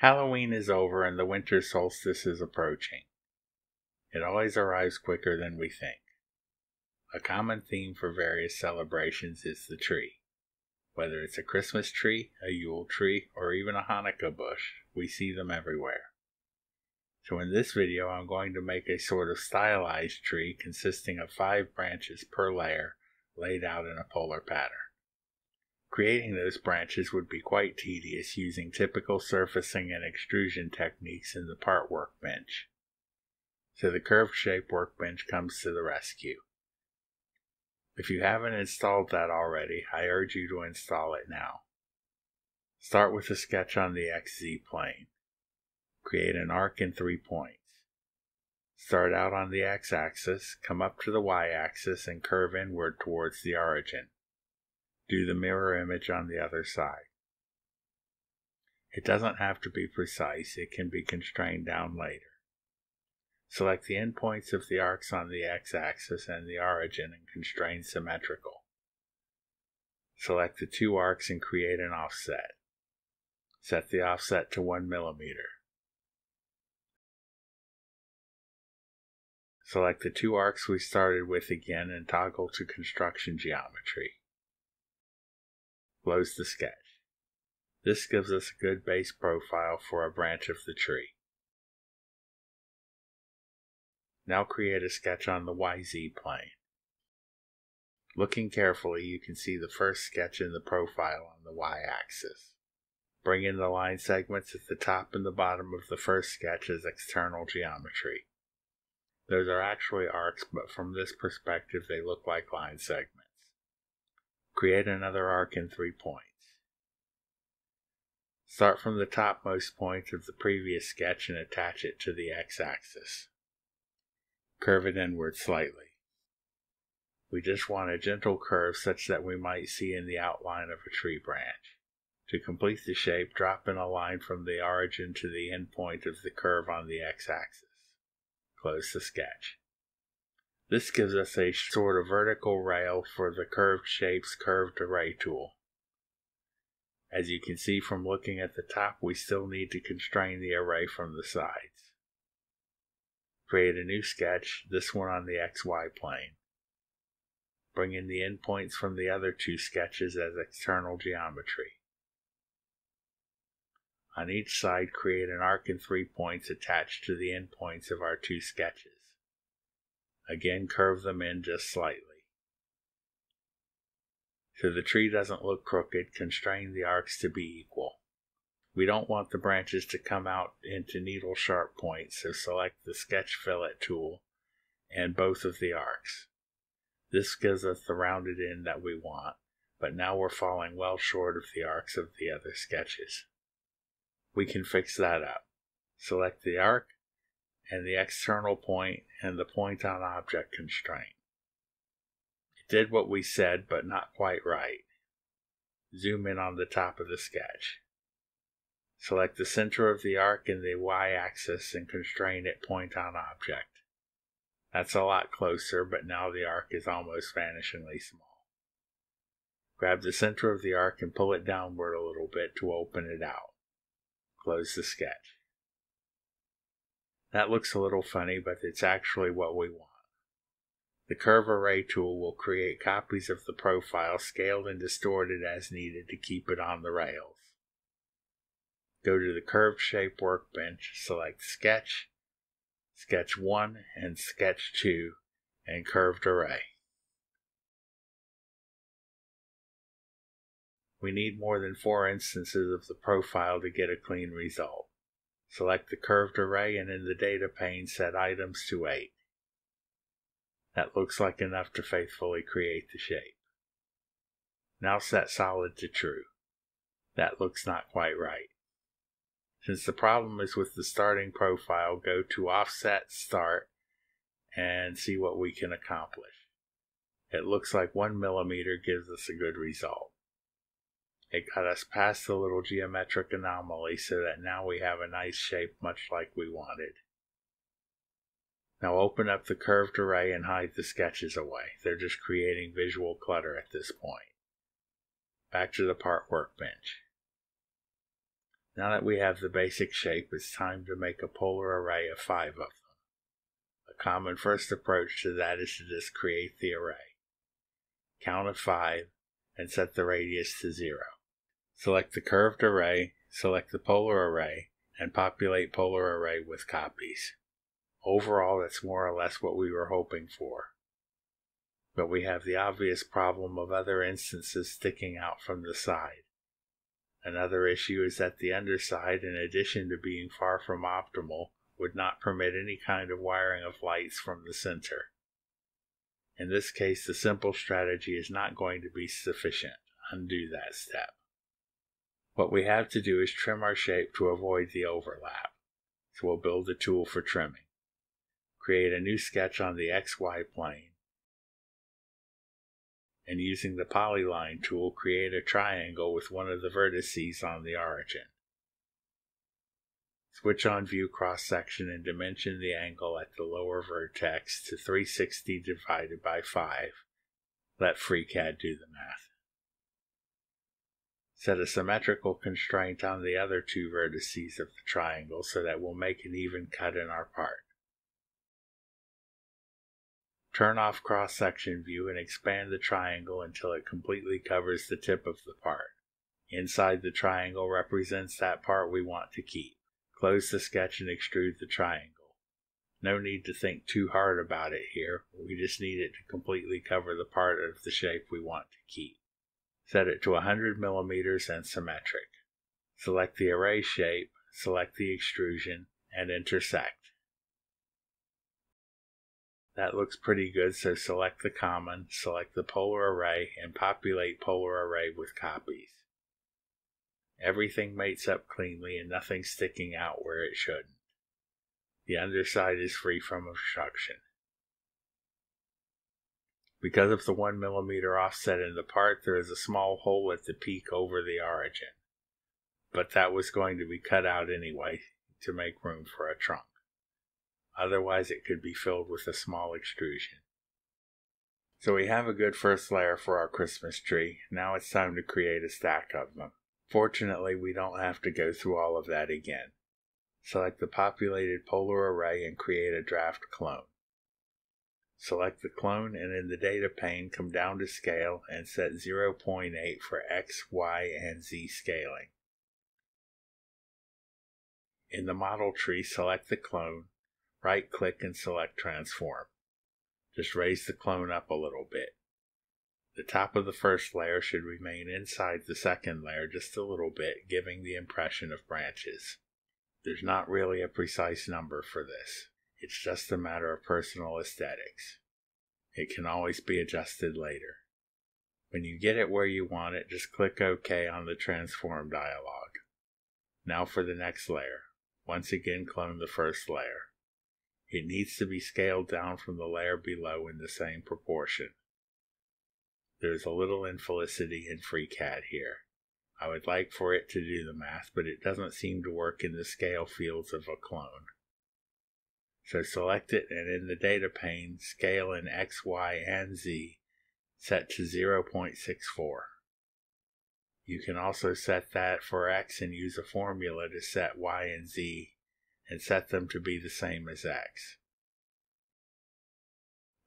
Halloween is over and the winter solstice is approaching. It always arrives quicker than we think. A common theme for various celebrations is the tree. Whether it's a Christmas tree, a Yule tree, or even a Hanukkah bush, we see them everywhere. So in this video I'm going to make a sort of stylized tree consisting of five branches per layer laid out in a polar pattern. Creating those branches would be quite tedious using typical surfacing and extrusion techniques in the part workbench. So the curved shape workbench comes to the rescue. If you haven't installed that already, I urge you to install it now. Start with a sketch on the XZ plane. Create an arc in three points. Start out on the x-axis, come up to the y-axis, and curve inward towards the origin. Do the mirror image on the other side. It doesn't have to be precise, it can be constrained down later. Select the endpoints of the arcs on the x-axis and the origin and constrain symmetrical. Select the two arcs and create an offset. Set the offset to 1 millimeter. Select the two arcs we started with again and toggle to construction geometry. Close the sketch. This gives us a good base profile for a branch of the tree. Now create a sketch on the YZ plane. Looking carefully, you can see the first sketch in the profile on the y-axis. Bring in the line segments at the top and the bottom of the first sketch as external geometry. Those are actually arcs, but from this perspective they look like line segments. Create another arc in three points. Start from the topmost point of the previous sketch and attach it to the x-axis curve it inward slightly. We just want a gentle curve such that we might see in the outline of a tree branch. To complete the shape, drop in a line from the origin to the end point of the curve on the x-axis. Close the sketch. This gives us a sort of vertical rail for the curved shape's curved array tool. As you can see from looking at the top, we still need to constrain the array from the sides. Create a new sketch, this one on the XY plane. Bring in the endpoints from the other two sketches as external geometry. On each side, create an arc in three points attached to the endpoints of our two sketches. Again, curve them in just slightly. So the tree doesn't look crooked, constrain the arcs to be equal. We don't want the branches to come out into needle sharp points, so select the sketch fillet tool and both of the arcs. This gives us the rounded end that we want, but now we're falling well short of the arcs of the other sketches. We can fix that up. Select the arc and the external point and the point on object constraint. It did what we said, but not quite right. Zoom in on the top of the sketch. Select the center of the arc in the y-axis and constrain it point on object. That's a lot closer, but now the arc is almost vanishingly small. Grab the center of the arc and pull it downward a little bit to open it out. Close the sketch. That looks a little funny, but it's actually what we want. The Curve Array tool will create copies of the profile scaled and distorted as needed to keep it on the rails. Go to the curved shape workbench, select Sketch, Sketch 1 and Sketch 2, and Curved Array. We need more than four instances of the profile to get a clean result. Select the curved array and in the data pane set items to 8. That looks like enough to faithfully create the shape. Now set solid to true. That looks not quite right. Since the problem is with the starting profile, go to Offset Start and see what we can accomplish. It looks like 1 millimeter gives us a good result. It got us past the little geometric anomaly so that now we have a nice shape much like we wanted. Now open up the curved array and hide the sketches away. They're just creating visual clutter at this point. Back to the part workbench. Now that we have the basic shape, it's time to make a polar array of five of them. A common first approach to that is to just create the array. Count of five and set the radius to zero. Select the curved array, select the polar array, and populate polar array with copies. Overall, that's more or less what we were hoping for. But we have the obvious problem of other instances sticking out from the side. Another issue is that the underside, in addition to being far from optimal, would not permit any kind of wiring of lights from the center. In this case, the simple strategy is not going to be sufficient. Undo that step. What we have to do is trim our shape to avoid the overlap. So we'll build a tool for trimming. Create a new sketch on the XY plane. And using the polyline tool, create a triangle with one of the vertices on the origin. Switch on view cross section and dimension the angle at the lower vertex to 360 divided by 5. Let FreeCAD do the math. Set a symmetrical constraint on the other two vertices of the triangle so that we'll make an even cut in our part. Turn off cross-section view and expand the triangle until it completely covers the tip of the part. Inside the triangle represents that part we want to keep. Close the sketch and extrude the triangle. No need to think too hard about it here, we just need it to completely cover the part of the shape we want to keep. Set it to 100 millimeters and symmetric. Select the array shape, select the extrusion, and intersect. That looks pretty good, so select the common, select the polar array, and populate polar array with copies. Everything mates up cleanly and nothing sticking out where it shouldn't. The underside is free from obstruction. Because of the 1 millimeter offset in the part, there is a small hole at the peak over the origin. But that was going to be cut out anyway to make room for a trunk. Otherwise, it could be filled with a small extrusion. So we have a good first layer for our Christmas tree. Now it's time to create a stack of them. Fortunately, we don't have to go through all of that again. Select the populated polar array and create a draft clone. Select the clone and in the data pane come down to scale and set 0.8 for X, Y, and Z scaling. In the model tree, select the clone, right click and select transform. Just raise the clone up a little bit. The top of the first layer should remain inside the second layer just a little bit, giving the impression of branches. There's not really a precise number for this. It's just a matter of personal aesthetics. It can always be adjusted later. When you get it where you want it, just click OK on the transform dialog. Now for the next layer. Once again clone the first layer. It needs to be scaled down from the layer below in the same proportion. There's a little infelicity in FreeCAD here. I would like for it to do the math, but it doesn't seem to work in the scale fields of a clone. So select it and in the data pane, scale in X, Y, and Z set to 0.64. You can also set that for X and use a formula to set Y and Z and set them to be the same as X.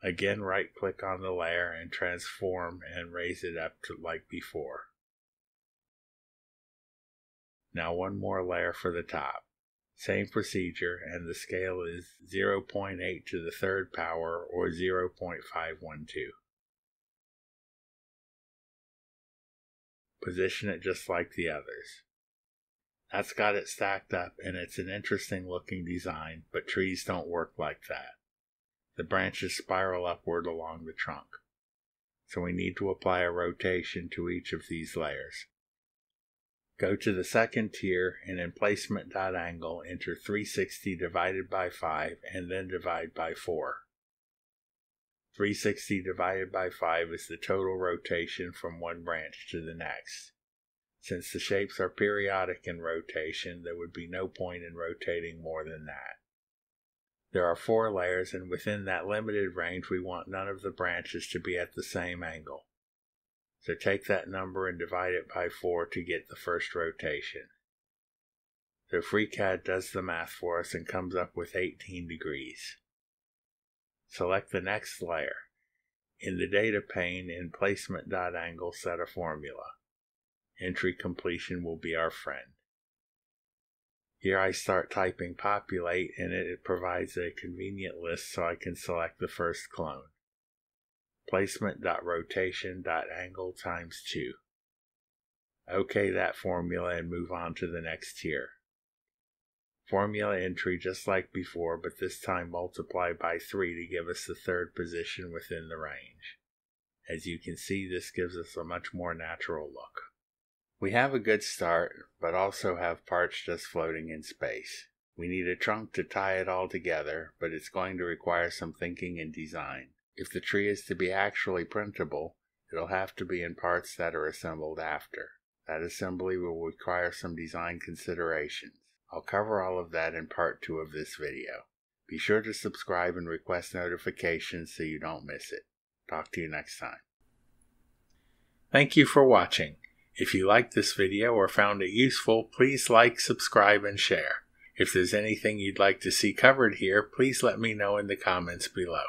Again, right click on the layer and transform and raise it up to like before. Now one more layer for the top. Same procedure, and the scale is 0.8 to the third power or 0.512. Position it just like the others. That's got it stacked up, and it's an interesting looking design, but trees don't work like that. The branches spiral upward along the trunk. So we need to apply a rotation to each of these layers. Go to the second tier and in placement dot angle enter 360 divided by 5 and then divide by 4. 360 divided by 5 is the total rotation from one branch to the next. Since the shapes are periodic in rotation, there would be no point in rotating more than that. There are four layers, and within that limited range, we want none of the branches to be at the same angle. So take that number and divide it by 4 to get the first rotation. So FreeCAD does the math for us and comes up with 18 degrees. Select the next layer. In the data pane in placement.angle set a formula. Entry completion will be our friend. Here I start typing populate and it provides a convenient list so I can select the first clone. Placement.rotation.angle times 2. OK that formula and move on to the next tier. Formula entry just like before, but this time multiply by 3 to give us the third position within the range. As you can see, this gives us a much more natural look. We have a good start, but also have parts just floating in space. We need a trunk to tie it all together, but it's going to require some thinking and design. If the tree is to be actually printable, it'll have to be in parts that are assembled after. That assembly will require some design considerations. I'll cover all of that in part 2 of this video. Be sure to subscribe and request notifications so you don't miss it. Talk to you next time. Thank you for watching. If you liked this video or found it useful, please like, subscribe, and share. If there's anything you'd like to see covered here, please let me know in the comments below.